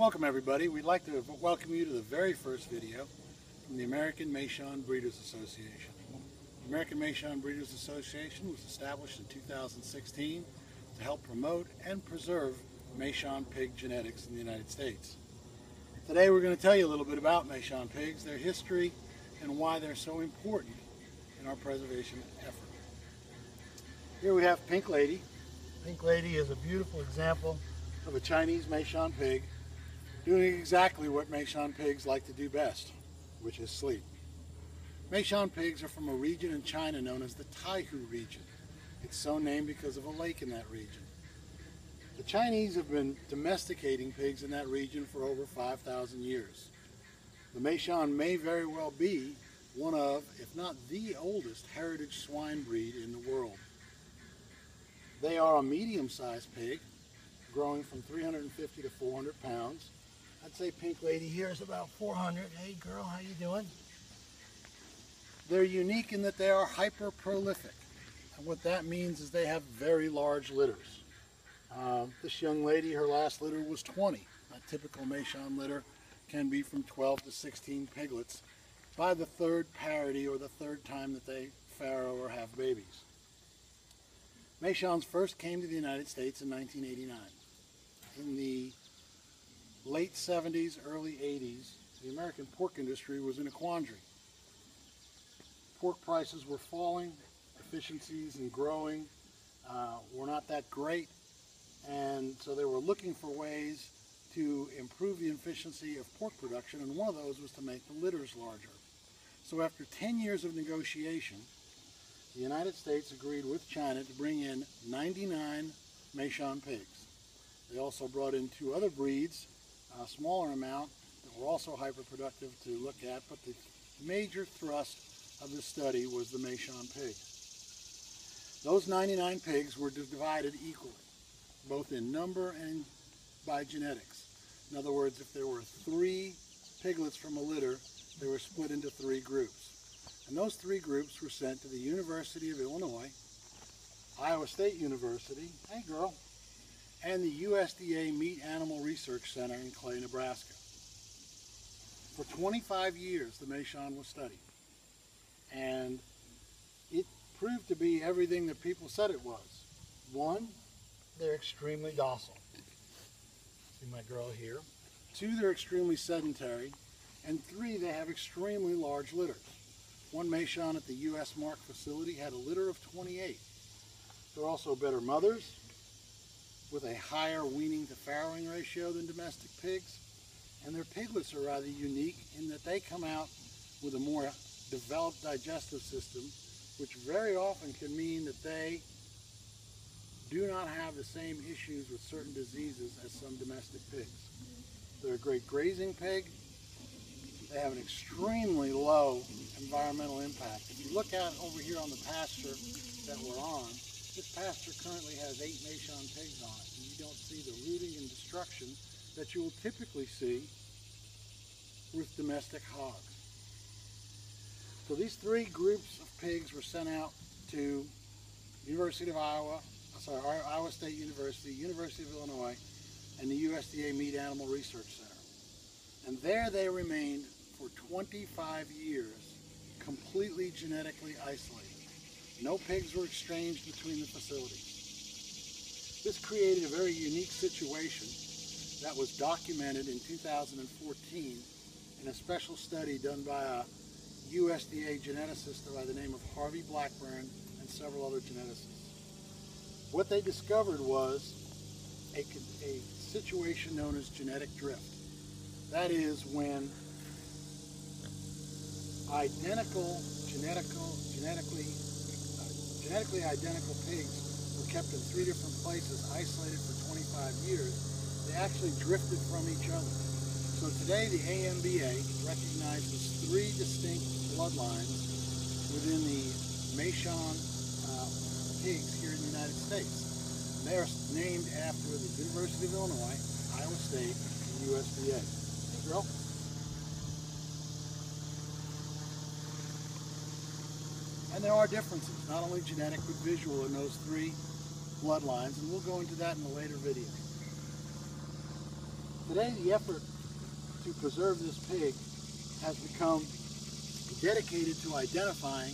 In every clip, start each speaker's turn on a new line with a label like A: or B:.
A: Welcome everybody. We'd like to welcome you to the very first video from the American Meishan Breeders Association. The American Meishan Breeders Association was established in 2016 to help promote and preserve Meishan pig genetics in the United States. Today we're going to tell you a little bit about Meishan pigs, their history, and why they're so important in our preservation effort. Here we have Pink Lady. Pink Lady is a beautiful example of a Chinese Meishan pig doing exactly what Meishan pigs like to do best, which is sleep. Meishan pigs are from a region in China known as the Taihu region. It's so named because of a lake in that region. The Chinese have been domesticating pigs in that region for over 5,000 years. The Meishan may very well be one of, if not the oldest, heritage swine breed in the world. They are a medium-sized pig, growing from 350 to 400 pounds. I'd say Pink Lady here is about 400. Hey girl, how you doing? They're unique in that they are hyper prolific. And what that means is they have very large litters. Um, this young lady, her last litter was 20. A typical Meishan litter can be from 12 to 16 piglets by the third parity or the third time that they farrow or have babies. Meishans first came to the United States in 1989. In the late 70s, early 80s, the American pork industry was in a quandary. Pork prices were falling, efficiencies in growing uh, were not that great, and so they were looking for ways to improve the efficiency of pork production, and one of those was to make the litters larger. So after 10 years of negotiation, the United States agreed with China to bring in 99 Meishan pigs. They also brought in two other breeds, a smaller amount, that were also hyperproductive to look at, but the major thrust of the study was the Meishan pig. Those 99 pigs were divided equally, both in number and by genetics. In other words, if there were three piglets from a litter, they were split into three groups. And those three groups were sent to the University of Illinois, Iowa State University, hey girl, and the USDA Meat Animal Research Center in Clay, Nebraska. For 25 years, the Meishan was studied. And it proved to be everything that people said it was. One, they're extremely docile. See my girl here. Two, they're extremely sedentary. And three, they have extremely large litters. One Meishan at the U.S. MARC facility had a litter of 28. They're also better mothers with a higher weaning to farrowing ratio than domestic pigs. And their piglets are rather unique in that they come out with a more developed digestive system, which very often can mean that they do not have the same issues with certain diseases as some domestic pigs. They're a great grazing pig, they have an extremely low environmental impact. If you look out over here on the pasture that we're on, this pasture currently has eight Meishan pigs on it, and you don't see the rooting and destruction that you will typically see with domestic hogs. So these three groups of pigs were sent out to University of Iowa, sorry, Iowa State University, University of Illinois, and the USDA Meat Animal Research Center. And there they remained for 25 years completely genetically isolated. No pigs were exchanged between the facilities. This created a very unique situation that was documented in 2014 in a special study done by a USDA geneticist by the name of Harvey Blackburn and several other geneticists. What they discovered was a, a situation known as genetic drift. That is when identical, genetical, genetically, genetically identical pigs were kept in three different places, isolated for 25 years. They actually drifted from each other. So today the AMBA recognizes three distinct bloodlines within the Meishan uh, pigs here in the United States. They are named after the University of Illinois, Iowa State, and USDA. Hey, And there are differences, not only genetic but visual in those three bloodlines, and we'll go into that in a later video. Today, the effort to preserve this pig has become dedicated to identifying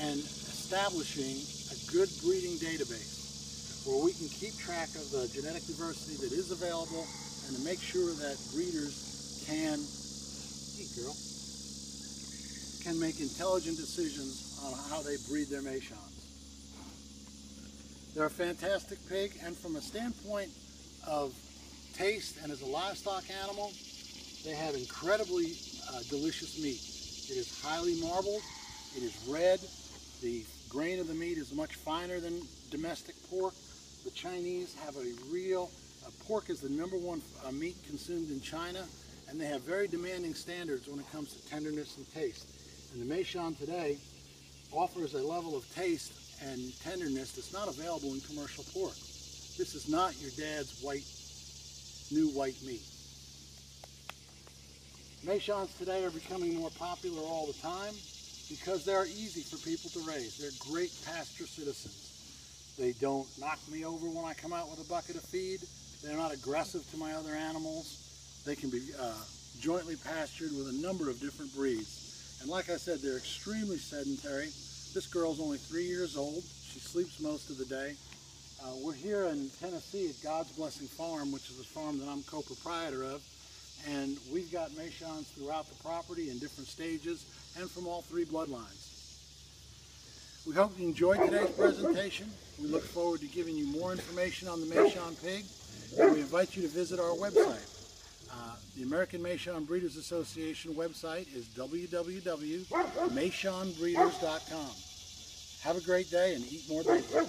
A: and establishing a good breeding database where we can keep track of the genetic diversity that is available and to make sure that breeders can, hey girl, can make intelligent decisions on how they breed their Meishans. They're a fantastic pig and from a standpoint of taste and as a livestock animal, they have incredibly uh, delicious meat. It is highly marbled, it is red, the grain of the meat is much finer than domestic pork. The Chinese have a real, uh, pork is the number one uh, meat consumed in China, and they have very demanding standards when it comes to tenderness and taste. And the Meishan today offers a level of taste and tenderness that's not available in commercial pork. This is not your dad's white, new white meat. Meishans today are becoming more popular all the time because they're easy for people to raise. They're great pasture citizens. They don't knock me over when I come out with a bucket of feed. They're not aggressive to my other animals. They can be uh, jointly pastured with a number of different breeds. And like I said, they're extremely sedentary. This girl's only three years old. She sleeps most of the day. Uh, we're here in Tennessee at God's Blessing Farm, which is a farm that I'm co-proprietor of. And we've got Meishans throughout the property in different stages and from all three bloodlines. We hope you enjoyed today's presentation. We look forward to giving you more information on the Meishan pig, and we invite you to visit our website. Uh, the American Meishan Breeders Association website is www.meishanbreeders.com. Have a great day and eat more bacon.